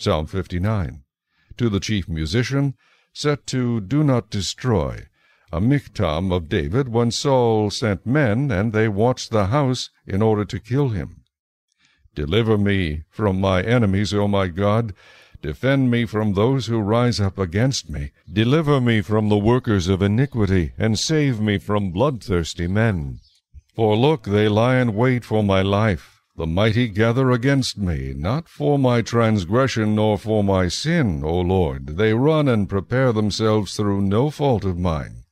Psalm 59. To the chief musician, set to Do Not Destroy, a michtam of David when Saul sent men, and they watched the house in order to kill him. Deliver me from my enemies, O my God. Defend me from those who rise up against me. Deliver me from the workers of iniquity, and save me from bloodthirsty men. For look, they lie in wait for my life. The mighty gather against me, not for my transgression nor for my sin, O Lord. They run and prepare themselves through no fault of mine.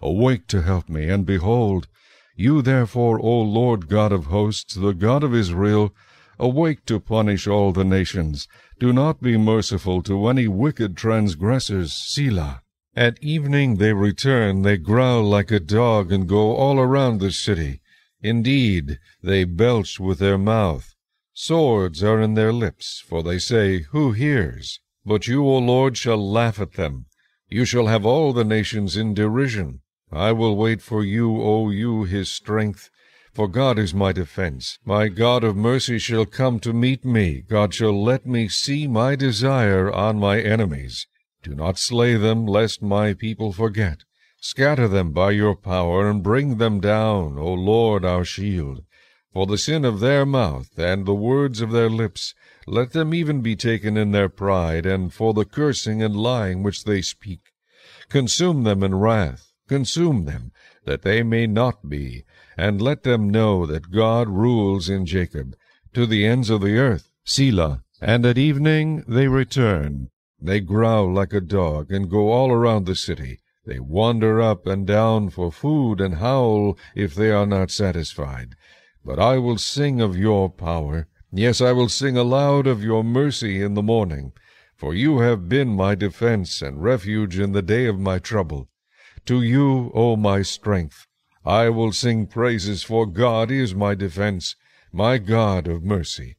Awake to help me, and behold, you therefore, O Lord God of hosts, the God of Israel, awake to punish all the nations. Do not be merciful to any wicked transgressors. Selah. At evening they return, they growl like a dog, and go all around the city. Indeed, they belch with their mouth. Swords are in their lips, for they say, Who hears? But you, O Lord, shall laugh at them. You shall have all the nations in derision. I will wait for you, O you, his strength. For God is my defense. My God of mercy shall come to meet me. God shall let me see my desire on my enemies. Do not slay them, lest my people forget. Scatter them by your power, and bring them down, O Lord our shield. For the sin of their mouth, and the words of their lips, let them even be taken in their pride, and for the cursing and lying which they speak. Consume them in wrath, consume them, that they may not be, and let them know that God rules in Jacob, to the ends of the earth. Selah. And at evening they return. They growl like a dog, and go all around the city. They wander up and down for food, and howl if they are not satisfied. But I will sing of your power. Yes, I will sing aloud of your mercy in the morning. For you have been my defense and refuge in the day of my trouble. To you, O my strength, I will sing praises, for God is my defense, my God of mercy.